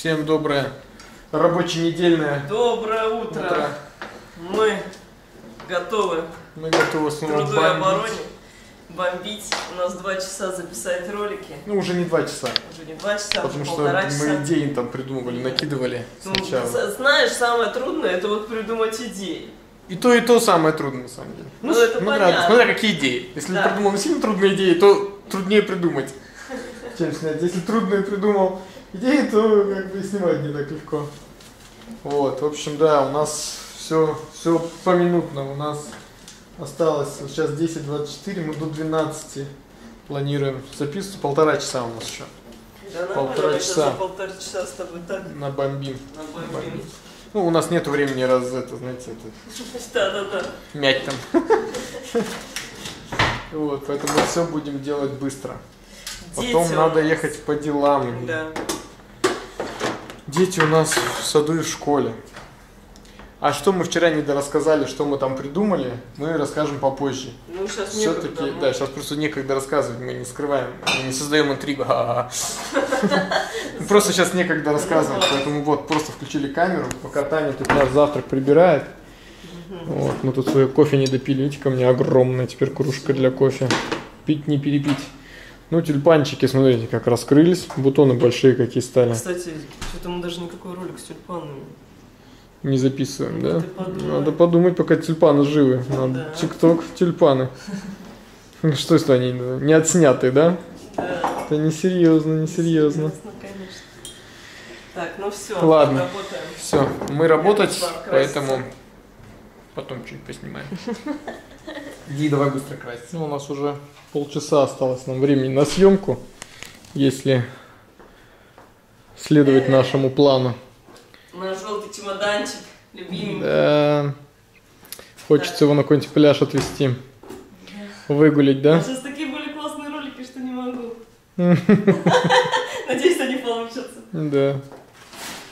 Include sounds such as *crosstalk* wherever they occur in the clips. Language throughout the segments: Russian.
Всем доброе рабоче-недельное Доброе утро. утро. Мы готовы Мы готовы снова труду и бомбить. обороне. Бомбить. У нас два часа записать ролики. Ну, уже не два часа. Уже не два часа, Потому что мы часа. идеи там придумывали, накидывали Ну, сначала. знаешь, самое трудное это вот придумать идеи. И то, и то самое трудное, на самом деле. Ну, это смотря, понятно. смотря какие идеи. Если Да. придумал сильно трудные идеи, то труднее придумать. *laughs* Чем снять. Если трудные придумал идеи, то как бы снимать не так легко. Вот, в общем, да, у нас все, все поминутно. У нас осталось вот сейчас 10.24, мы до 12 планируем записывать. Полтора часа у нас еще. Да, Полтора часа. за полтора часа с тобой так Набомбим. набомбим. Ну, у нас нет времени раз это, знаете, это *laughs* Да-да-да. мять там. *laughs* Вот, поэтому все будем делать быстро. Потом надо ехать по делам. Да. Дети у нас в саду и в школе. А что мы вчера не дорассказали, что мы там придумали, мы расскажем попозже. Ну, сейчас Все-таки, да, сейчас просто некогда рассказывать, мы не скрываем, мы не создаем интригу. *laughs* Просто сейчас некогда рассказывать, поэтому вот, просто включили камеру, пока Таня тут наш завтрак прибирает. Вот, мы тут свое кофе не допили, видите, ко мне огромная теперь кружка для кофе. Пить не перепить. Ну, тюльпанчики, смотрите, как раскрылись, бутоны большие какие стали. Кстати, что-то мы даже никакой ролик с тюльпанами. Не записываем, Ну, да? Надо подумать, пока тюльпаны живы. Надо Да. тикток, тюльпаны. *laughs* Ну, Что если они не отснятые, да? Да. Это несерьезно, несерьезно. Так, ну все, Ладно. работаем. Все, мы работать, поэтому потом чуть поснимаем. *laughs* Иди, давай быстро красить. Ну, у нас уже полчаса осталось нам времени на съемку, если следовать нашему плану. Наш желтый чемоданчик, любимый. Да. Хочется его на какой-нибудь пляж отвезти. Выгулить, да? Сейчас такие были классные ролики, что не могу. *laughs* Надеюсь, они получатся. Да.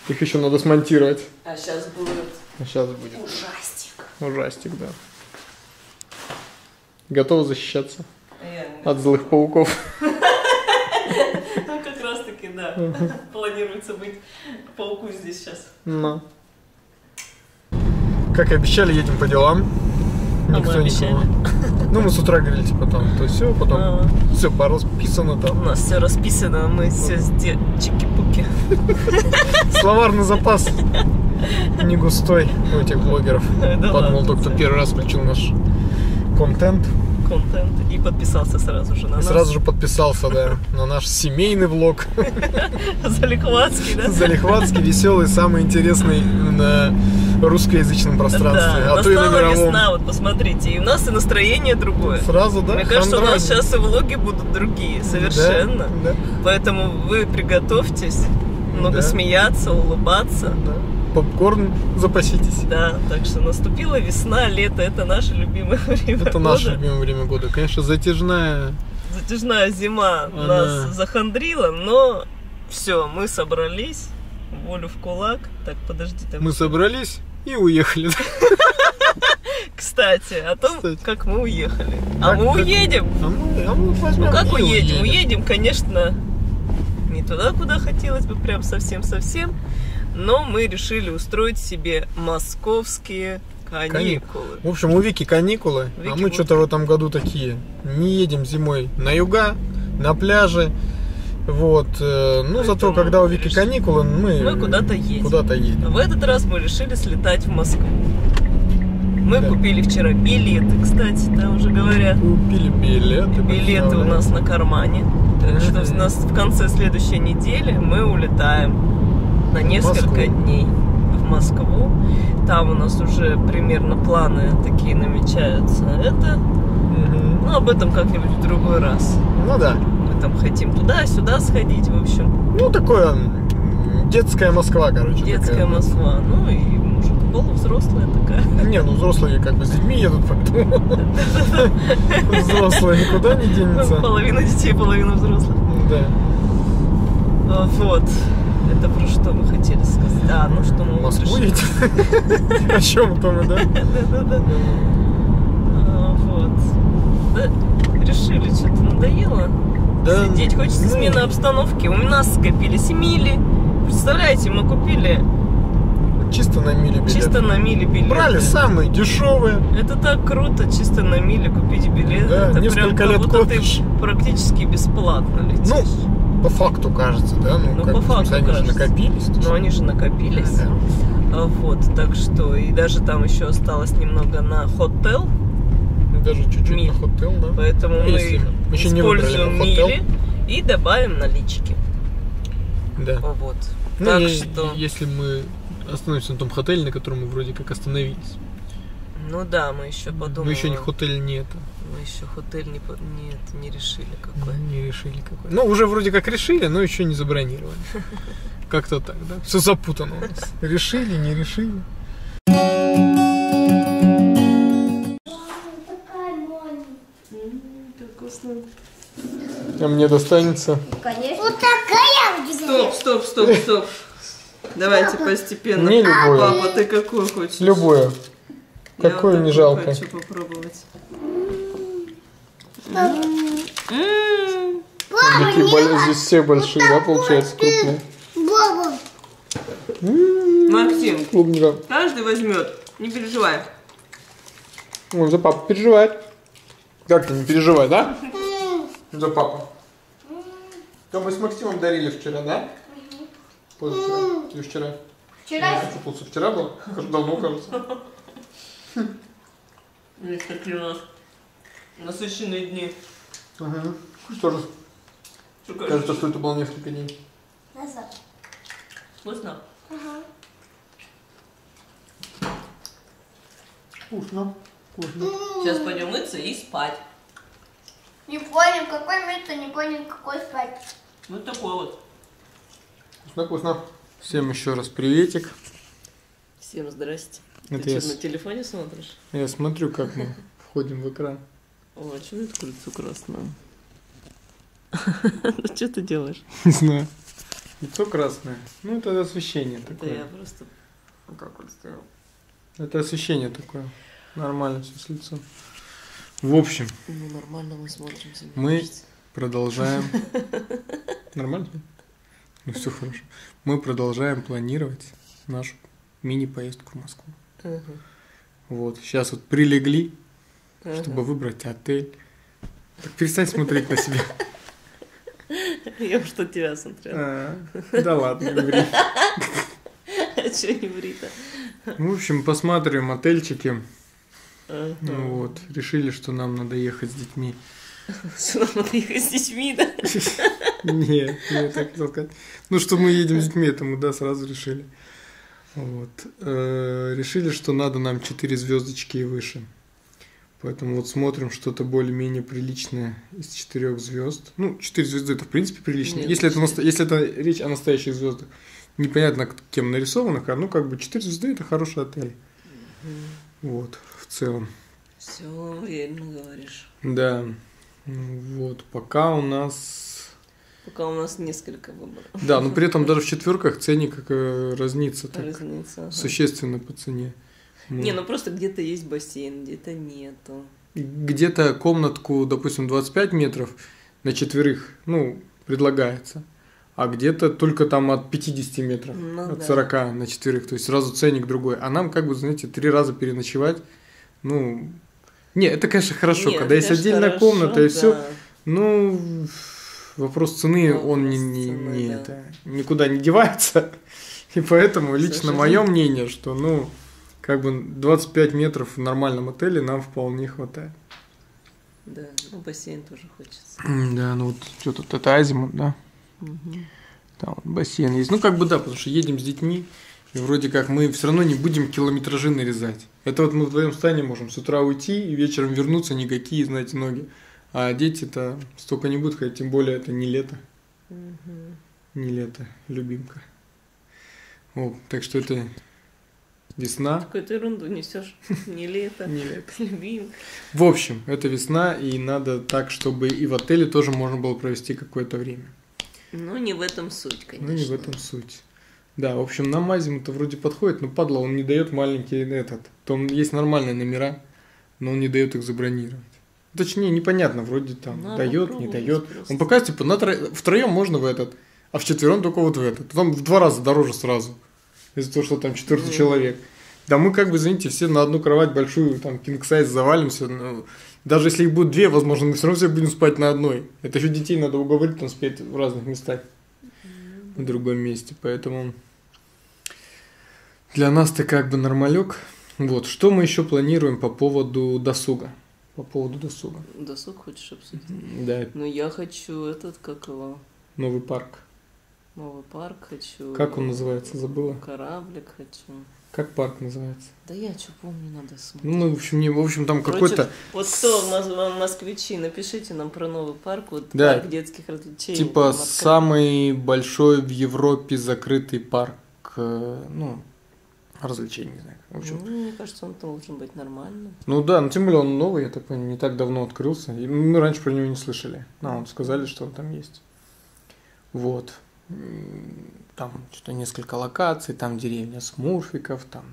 Их еще надо смонтировать. А сейчас будет А сейчас будет ужастик. ужастик, да. Готовы защищаться Я- от злых пауков. *laughs* Ну, как раз таки, да. Планируется быть пауку здесь сейчас. Ну. Как и обещали, едем по делам. А Никто обещали? никого. Ну, мы с утра говорили, типа там, то все, потом А, все порасписано У там. нас все расписано, мы все сделали чики-пуки. *laughs* Словарный запас *laughs* не густой у этих блогеров. Да Подумал, только кто первый раз включил наш контент. Контент. И подписался сразу же на И нас. сразу же подписался, да, на наш семейный влог. *laughs* Залихватский, да? Залихватский, веселый, самый интересный на русскоязычном пространстве, Да, а то и на мировом. весна, вот посмотрите, и у нас и настроение другое. Сразу, да? Мне кажется, у нас сейчас и влоги будут другие, совершенно. Да, Поэтому вы приготовьтесь много Да. смеяться, улыбаться. да. Попкорн запаситесь. Да, так что наступила весна, лето, это наше любимое *laughs* время Это года. наше любимое время года. Конечно, затяжная. Затяжная зима Она- нас захандрила, но все, мы собрались, волю в кулак. Так, подожди, там. Мы собрались и уехали. *laughs* Кстати, о том, Кстати. как мы уехали. А Как- мы как- уедем. А мы, а мы возьмем Ну как и уедем? Уедем, конечно, не туда, куда хотелось бы, прям совсем-совсем. Но мы решили устроить себе московские каникулы. В общем, у Вики каникулы, Вики а мы что-то в этом году такие. Не едем зимой на юга, на пляже. Вот. э, Ну, зато Поэтому когда у Вики решили- каникулы, мы, Мы куда-то едем. Куда-то едем. В этот раз мы решили слетать в Москву. Мы Да. купили вчера билеты, кстати, да, уже говорят. Купили билеты. Билеты у нас на кармане. Так что у нас в конце следующей недели мы улетаем на несколько Москву. дней в Москву. Там у нас уже примерно планы такие намечаются. Это, Мгм. ну, об этом как-нибудь в другой раз. Ну да. Мы там хотим туда-сюда сходить, в общем. Ну, такое детская Москва, короче. Детская такая. Москва. Ну и, может, полувзрослая такая. Не, ну взрослые как бы с детьми едут, поэтому *laughs* взрослые никуда не денется. Половина детей, половина взрослых. Да. А, Вот. Это про что мы хотели сказать? А, ну что мы Москву решили. едем. О чем то мы, да? Да-да-да. А, Вот. Да, решили, что-то надоело Да, сидеть. Хочется ну, смены обстановки. У нас скопились мили. Представляете, мы купили Чисто на мили билет. чисто на мили билеты. Брали самые дешевые. Это так круто, чисто на мили купить билет. Да, это несколько прям лет как будто копишь. ты практически бесплатно летишь. Ну, по факту кажется, да? Ну, Ну, как по факту они же кажется. накопились. Но они же накопились. Да. А, Вот, так что, и даже там еще осталось немного на хотел, Ну, Даже чуть-чуть Миль. на хотел, да? поэтому мы Если еще не используем хотел. мили и добавим налички. Да. Вот. Ну, так и- что, если мы остановимся на том хотеле, на котором мы вроде как остановились. Ну да, мы еще подумаем. Но еще не хотель нет. Мы еще хотель не, по- нет, не решили какой. Не решили какой. Ну, уже вроде как решили, но еще не забронировали. *laughs* Как-то так, да? Все запутано у нас. Решили, не решили. А мне достанется. Конечно. Вот такая Стоп, стоп, стоп, стоп. Давайте постепенно. Мне любое. Папа, ты какой хочешь? Любое. Какое вот не жалко. хочу попробовать. М. Такие бол- здесь все большие, да, получается, крупные. Баба. Максим, Клубника. каждый возьмет. Не переживай. Он за папу переживает. Как ты не переживай, да? За папу. То мы с Максимом дарили вчера, да? Позавчера. Или вчера? Вчера вчера было? Давно, кажется. Есть такие у нас насыщенные дни. Ага. Что же, кажется, что это было несколько дней. назад. Вкусно? Вкусно. Вкусно. Сейчас пойдем мыться и спать. Не понял, какой мыться, не понял, какой спать. Вот такой вот. Вкусно, вкусно. Всем еще раз приветик. Всем здрасте. Это Ты я, что, с- на телефоне смотришь? я смотрю, как мы *laughs* входим в экран. О, а что это кольцо красное? Что ты делаешь? Не знаю. Лицо красное. Ну, это освещение Да такое. я просто... Ну как вот сделал? Это освещение такое. Нормально все с лицом. В общем, Ну нормально мы смотримся. Мы- кажется. продолжаем. *laughs* Нормально? Ну, все хорошо. Мы продолжаем планировать нашу мини-поездку в Москву. Ага, Вот. Сейчас вот прилегли, ага. чтобы выбрать отель. Так перестань смотреть на себя. Я уж что тебя смотрела. А, Да ладно, не ври. А что не ври-то? В общем, посматриваем отельчики. Ну вот, решили, что нам надо ехать с детьми. Что нам надо ехать с детьми, да? *laughs* Нет, я так хотел сказать. Ну, что мы едем с детьми, это мы, да, сразу решили. Вот. Э, Решили, что надо нам 4 звездочки и выше. Поэтому вот смотрим что-то более-менее приличное из 4 звезд. Ну, 4 звезды это в принципе прилично. Нет, если, это, четыре. если это речь о настоящих звездах. Непонятно, кем нарисованных, а ну как бы 4 звезды это хороший отель. Вот, в целом. Все уверенно говоришь. Да. Ну, Вот, пока у нас Пока у нас несколько выборов. Да, но при этом даже в четверках ценник э, разнится так Разница. ага. существенно по цене. Ну, Не, ну просто где-то есть бассейн, где-то нету. Где-то комнатку, допустим, 25 метров на четверых, ну, предлагается. А где-то только там от 50 метров, Ну от да. 40 на четверых. То есть сразу ценник другой. А нам, как бы, знаете, три раза переночевать, ну... Не, это, конечно, хорошо, Нет, когда есть отдельная хорошо, комната и все. да. Ну, вопрос цены, Вопрос он не, не- цены, не да. это, никуда не девается. *laughs* И поэтому лично сожалению. мое мнение, что, ну, как бы 25 метров в нормальном отеле нам вполне хватает. Да, ну бассейн тоже хочется. Да, ну вот что тут, это Азимут, да? Там вот бассейн есть. Ну, как бы да, потому что едем с детьми, и вроде как мы все равно не будем километражи нарезать. Это вот мы вдвоем станем, можем с утра уйти и вечером вернуться, никакие, знаете, ноги. А дети-то столько не будут ходить, тем более это не лето. Не лето, любимка. О, так что это весна. Какую-то ерунду несешь. *laughs* Не лето. Не лето. Любим. В общем, это весна, и надо так, чтобы и в отеле тоже можно было провести какое-то время. Ну, не в этом суть, конечно. Ну, не в этом суть. Да, в общем, нам Азимут вроде подходит, но падла, он не дает маленький этот. Там есть нормальные номера, но он не дает их забронировать. Точнее, непонятно, вроде там Надо дает, не дает. просто. Он пока типа на втроем можно в этот, А в четвером только вот в этот. Там в два раза дороже сразу. Из-за того, что там четвертый человек. Да мы как бы, извините, все на одну кровать большую, там, кинг сайз завалимся. Ну, даже если их будет две, возможно, мы все равно все будем спать на одной. Это еще детей надо уговорить там спать в разных местах. В другом месте. Поэтому для нас ты как бы нормалек. Вот, что мы еще планируем по поводу досуга? По поводу досуга. Досуг хочешь обсудить? Да, Ну, я хочу этот, как его, новый парк. новый парк хочу. Как он называется, забыла? Кораблик хочу. Как парк называется? Да я что помню, надо смотреть. Ну, в общем, не, в общем, там какой-то Вот кто мос- москвичи, напишите нам про новый парк, вот Да. парк детских развлечений. типа самый большой в Европе закрытый парк, э, ну, развлечений, не знаю. В общем, Ну, мне кажется, он должен быть нормальным. ну да, но тем более он новый, я так понимаю, не так давно открылся. И мы раньше про него не слышали. Нам сказали, что он там есть. Вот. Там что-то несколько локаций, там деревня Смурфиков, там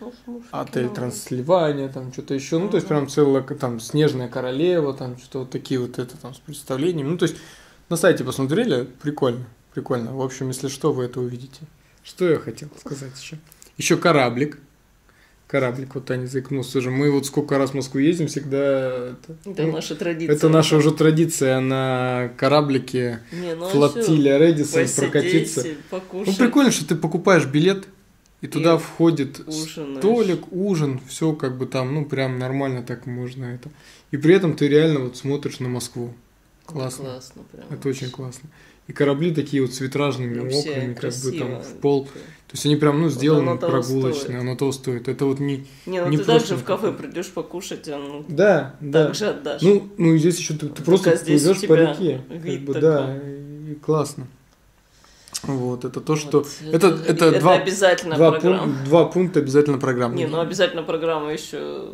Ну, отель ну, Трансильвания, там что-то еще. Ну, то есть, прям целая, там, Снежная королева, там что-то вот такие вот это там с представлением. Ну, то есть, на сайте посмотрели, прикольно, прикольно. В общем, если что, вы это увидите. Что я хотел сказать еще? Еще кораблик. Кораблик, вот Таня заикнулся уже. Мы вот сколько раз в Москву ездим, всегда... Это, Это ну, наша традиция. это наша уже традиция на кораблике Не, ну, а флотилия Редисон чё, прокатиться. посидеть, покушать, Ну, прикольно, что ты покупаешь билет, и туда И входит ужинаешь. столик, ужин, все как бы там, ну, прям нормально так можно это. И при этом ты реально вот смотришь на Москву. Классно. Классно прям. Это очень классно. И корабли такие вот с витражными Вообще окнами, как бы там в пол. То есть они прям, ну, сделаны оно прогулочные, стоит. оно того стоит. Это вот не... Не, ну не ты просто даже в кафе придешь покушать, а ну Да, да. так же отдашь. Ну, ну, здесь еще ты, ты просто Только плывешь по реке. вид как бы, такой. да, и классно. Вот, это то, что... Вот, это, это, два, обязательно два, программа. два пункта обязательно программы. Не, ну обязательно программа еще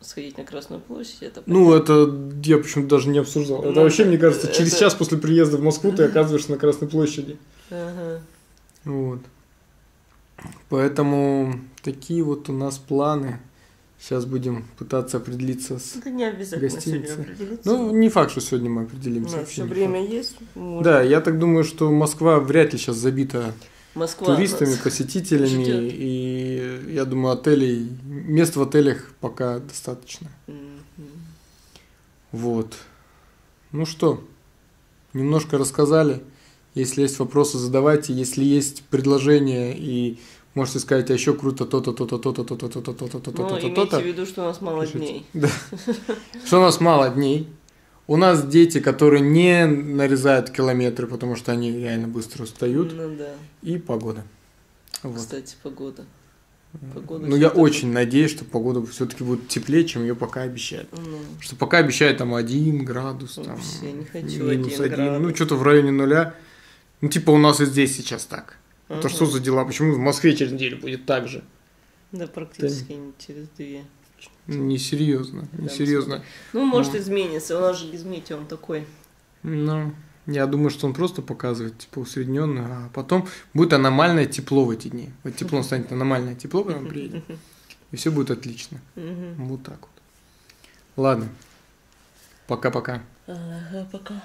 сходить на Красную площадь. Это Ну, это я почему-то даже не обсуждал. Это Ну, вообще, мне кажется, через это- час после приезда в Москву ты оказываешься на Красной площади. Ага. Вот. Поэтому такие вот у нас планы. Сейчас будем пытаться определиться с... Это не обязательно Гостиница. сегодня определиться. Ну, не факт, что сегодня мы У определимся. нас вообще все время факт. есть. можем. Да, я так думаю, что Москва вряд ли сейчас забита Москва туристами, посетителями. И я думаю, отелей, мест в отелях пока достаточно. Вот. Ну что, немножко рассказали. Если есть вопросы, задавайте. Если есть предложения и можете сказать, а еще круто то-то, то-то, то-то, то-то, то-то, то-то, то-то, Ну, то-то, имейте то-то. в виду, что у нас мало дней. Да. Что у нас мало дней. У нас дети, которые не нарезают километры, потому что они реально быстро устают. Ну да. И погода. Вот. Кстати, погода. Погода Ну, я что-то очень надеюсь, что погода все-таки будет теплее, чем ее пока обещают. Ну, Что пока обещают там 1 градус, там, Вообще не хочу минус 1 1, ну градус. что-то в районе нуля. Ну типа у нас и здесь сейчас так. Это ага. что за дела? Почему в Москве через неделю будет так же? Да, практически не через две. Несерьезно, несерьезно. Ну, может, Ну. изменится. У нас же измените, он такой. Ну, я думаю, что он просто показывает, типа, усредненную, а потом будет аномальное тепло в эти дни. Вот тепло станет аномальное тепло, когда он приедет, *laughs* и все будет отлично. Вот так вот. Ладно. Пока-пока. Ага, пока.